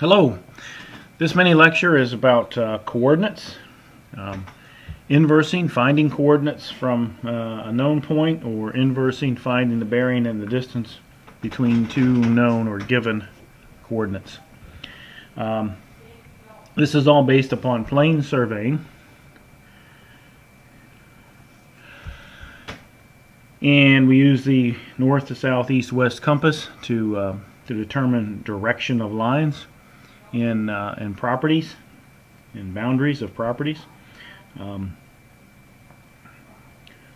Hello. This mini lecture is about uh, coordinates, um, inversing, finding coordinates from uh, a known point, or inversing, finding the bearing and the distance between two known or given coordinates. Um, this is all based upon plane surveying. And we use the north to south, east, west compass to, uh, to determine direction of lines in, uh, in properties, in boundaries of properties. Um,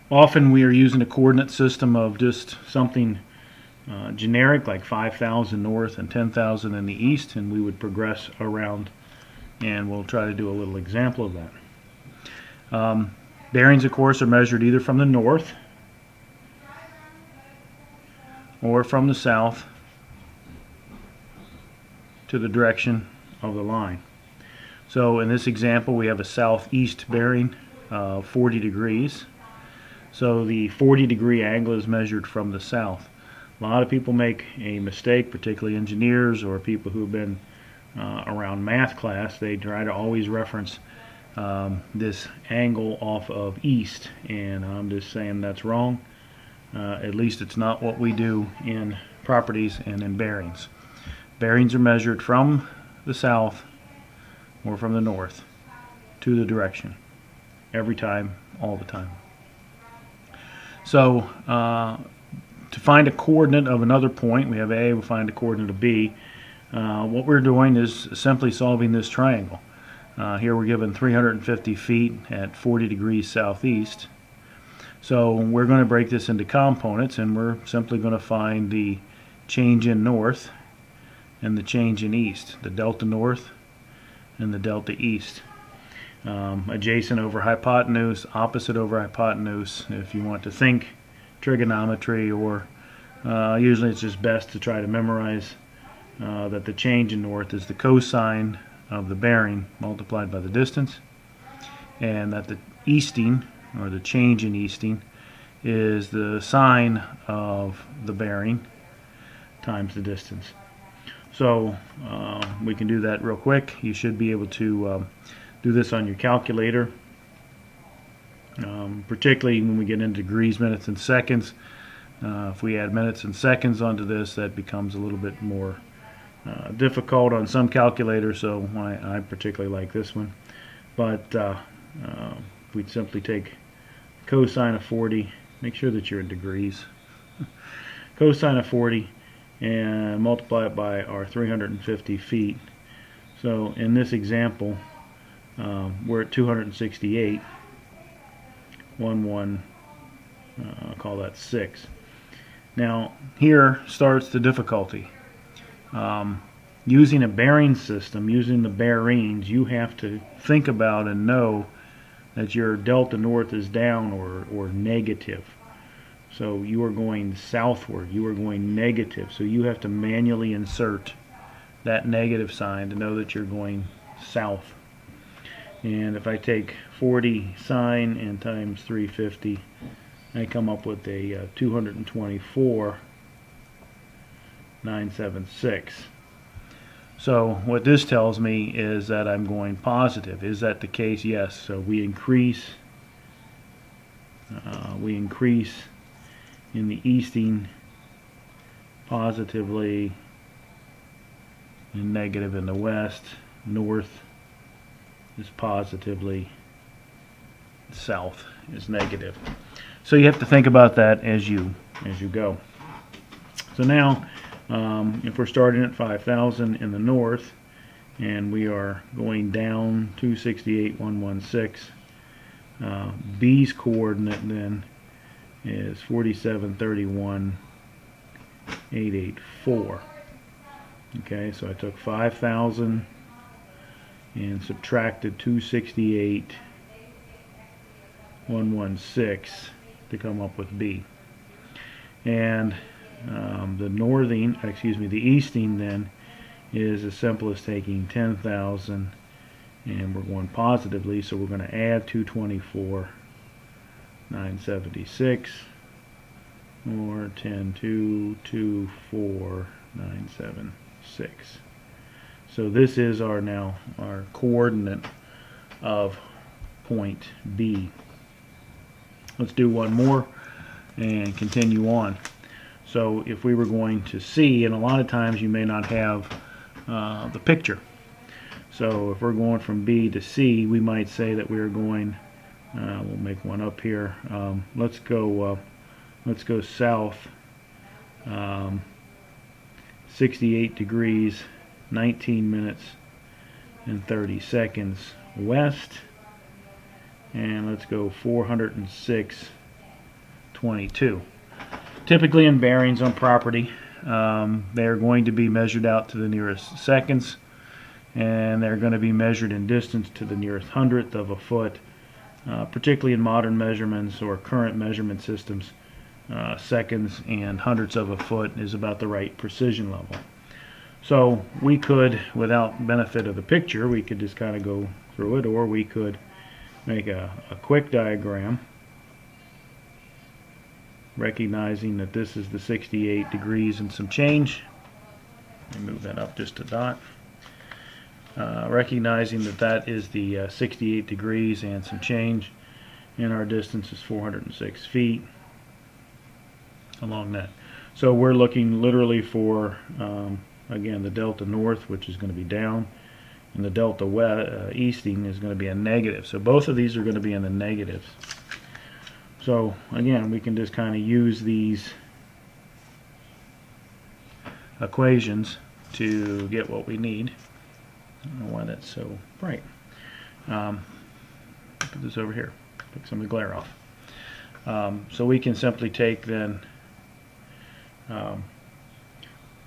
often we are using a coordinate system of just something uh, generic like 5,000 north and 10,000 in the east and we would progress around and we'll try to do a little example of that. Um, bearings of course are measured either from the north or from the south to the direction of the line. So in this example we have a southeast bearing uh, 40 degrees. So the 40 degree angle is measured from the south. A lot of people make a mistake, particularly engineers or people who've been uh, around math class. They try to always reference um, this angle off of east, and I'm just saying that's wrong. Uh, at least it's not what we do in properties and in bearings. Bearings are measured from the south or from the north to the direction every time, all the time. So uh, to find a coordinate of another point, we have A, we find a coordinate of B. Uh, what we're doing is simply solving this triangle. Uh, here we're given 350 feet at 40 degrees southeast. So we're going to break this into components and we're simply going to find the change in north and the change in east, the delta north and the delta east. Um, adjacent over hypotenuse, opposite over hypotenuse, if you want to think trigonometry or uh, usually it's just best to try to memorize uh, that the change in north is the cosine of the bearing multiplied by the distance and that the easting or the change in easting is the sine of the bearing times the distance. So uh, we can do that real quick. You should be able to um, do this on your calculator. Um, particularly when we get into degrees, minutes, and seconds. Uh, if we add minutes and seconds onto this, that becomes a little bit more uh, difficult on some calculators, so I, I, particularly like this one. But uh, uh we'd simply take cosine of 40, make sure that you're in degrees, cosine of 40, and multiply it by our 350 feet. So in this example, um, we're at 268 1 1 uh, I'll call that 6 now here starts the difficulty. Um, using a bearing system using the bearings you have to think about and know that your delta north is down or, or negative so you are going southward. You are going negative. So you have to manually insert that negative sign to know that you're going south. And if I take 40 sine and times 350 I come up with a uh, 224 976 so what this tells me is that I'm going positive. Is that the case? Yes. So we increase uh, we increase in the easting positively and negative in the west north is positively, south is negative. So you have to think about that as you as you go. So now, um, if we're starting at 5,000 in the north, and we are going down 268,116, uh, B's coordinate then is 4731,884. Okay, so I took 5,000 and subtracted 268 116 to come up with B and um, the northing excuse me the easting then is as simple as taking 10,000 and we're going positively so we're going to add 224 976 or 10 2 2 4 976 So this is our now our coordinate of point B. Let's do one more and continue on. So if we were going to see, and a lot of times you may not have uh, the picture. So if we're going from B to C, we might say that we are going, uh, we'll make one up here. Um, let's go, uh, let's go south um, 68 degrees, 19 minutes and 30 seconds west. And let's go 406, 22 typically in bearings on property. Um, they're going to be measured out to the nearest seconds and they're going to be measured in distance to the nearest hundredth of a foot. Uh, particularly in modern measurements or current measurement systems, uh, seconds and hundredths of a foot is about the right precision level. So we could, without benefit of the picture, we could just kind of go through it, or we could make a, a quick diagram recognizing that this is the 68 degrees and some change. Let move that up just a dot. Uh, recognizing that that is the uh, 68 degrees and some change and our distance is 406 feet along that. So we're looking literally for um, again the delta north which is going to be down and the delta west, uh, easting is going to be a negative. So both of these are going to be in the negatives. So again, we can just kind of use these equations to get what we need. Don't know why that's so bright. Um, put this over here. Put some of the glare off. Um, so we can simply take then, um,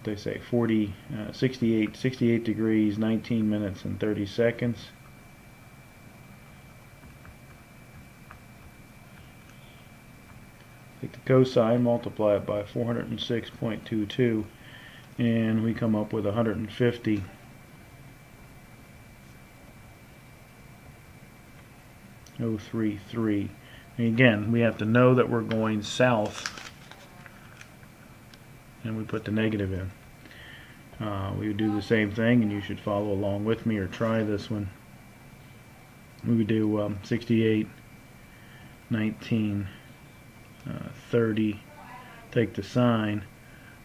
they say 40, uh, 68, 68 degrees, 19 minutes and 30 seconds. Take the cosine, multiply it by 406.22, and we come up with 150. Oh three three. And again, we have to know that we're going south, and we put the negative in. Uh, we would do the same thing, and you should follow along with me or try this one. We would do um, 68, 19, uh, 30, take the sine,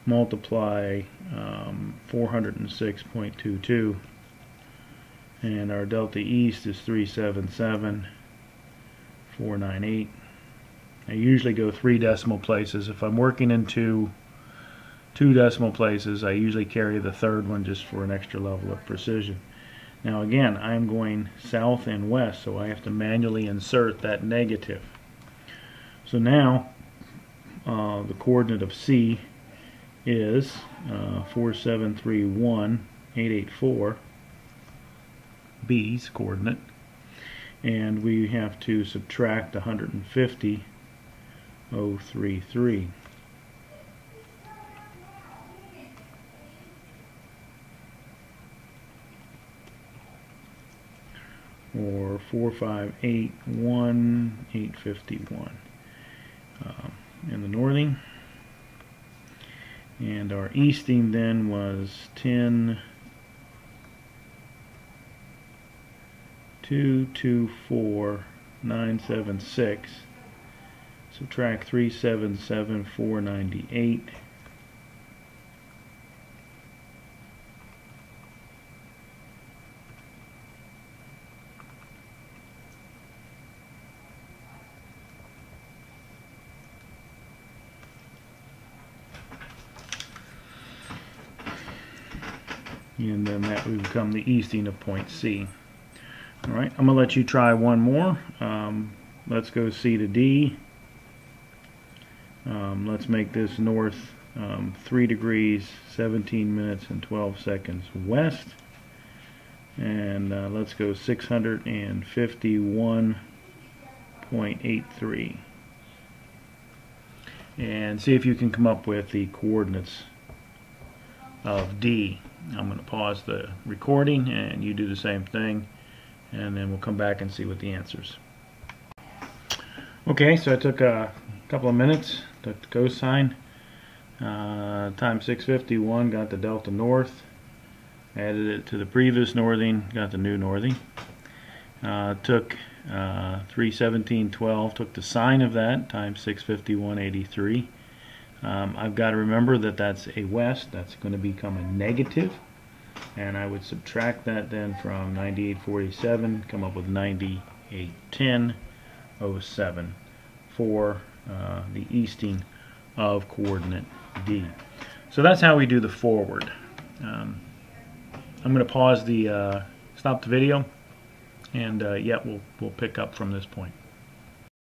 multiply um, 406.22, and our delta east is 377.498. I usually go three decimal places. If I'm working into two decimal places, I usually carry the third one just for an extra level of precision. Now again, I'm going south and west, so I have to manually insert that negative. So now uh, the coordinate of C is uh, 4731884 B's coordinate and we have to subtract 150 033 or 4581 851 um, in the northing. And our easting then was 10 2 2 4 9 7 6 subtract 3 7 7 4 98 and then that would become the easting of point C. Alright, I'm going to let you try one more. Um, let's go C to D. Um, let's make this north um, 3 degrees, 17 minutes and 12 seconds west. And uh, let's go 651.83. And see if you can come up with the coordinates of D. I'm going to pause the recording and you do the same thing and then we'll come back and see what the answers. Okay, so I took a couple of minutes, took the cosine, uh, time 651, got the delta north, added it to the previous northing, got the new northing. Uh, took uh, 317.12, took the sine of that times 651.83. Um, I've got to remember that that's a west, that's going to become a negative, and I would subtract that then from 98.47, come up with 98.10.07 for uh, the easting of coordinate D. So that's how we do the forward. Um, I'm going to pause the, uh, stop the video, and uh, yeah, we'll, we'll pick up from this point.